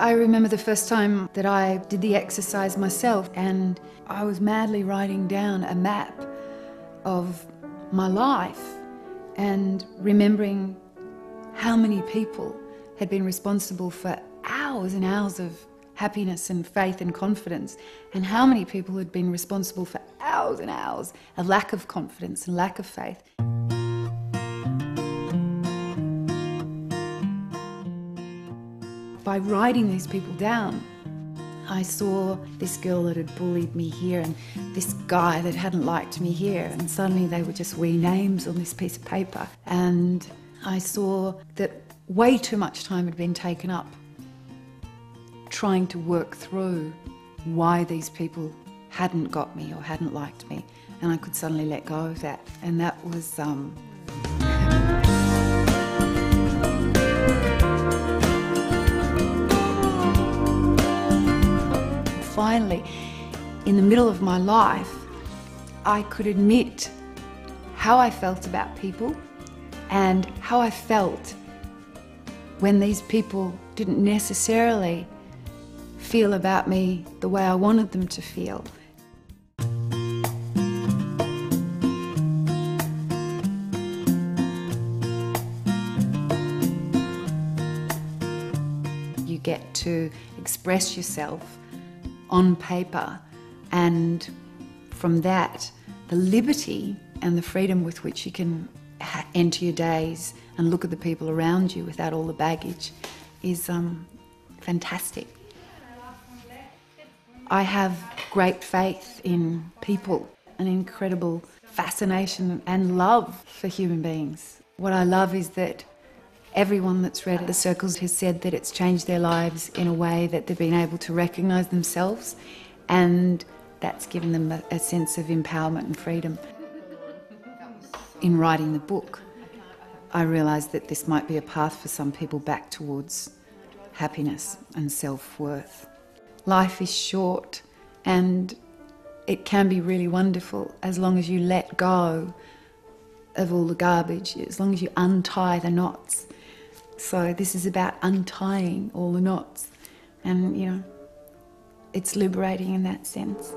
I remember the first time that I did the exercise myself, and I was madly writing down a map of my life and remembering how many people had been responsible for hours and hours of happiness and faith and confidence, and how many people had been responsible for hours and hours of lack of confidence and lack of faith. By writing these people down, I saw this girl that had bullied me here and this guy that hadn't liked me here, and suddenly they were just wee names on this piece of paper. And I saw that way too much time had been taken up trying to work through why these people hadn't got me or hadn't liked me, and I could suddenly let go of that. And that was. Um, finally, in the middle of my life, I could admit how I felt about people and how I felt when these people didn't necessarily feel about me the way I wanted them to feel. You get to express yourself on paper, and from that, the liberty and the freedom with which you can enter your days and look at the people around you without all the baggage is um, fantastic. I have great faith in people, an incredible fascination and love for human beings. What I love is that everyone that's read The Circles has said that it's changed their lives in a way that they've been able to recognise themselves and that's given them a, a sense of empowerment and freedom. In writing the book, I realised that this might be a path for some people back towards happiness and self worth. Life is short and it can be really wonderful as long as you let go of all the garbage, as long as you untie the knots. So, this is about untying all the knots, and you know, it's liberating in that sense.